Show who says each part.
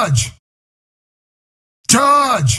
Speaker 1: Judge! Judge!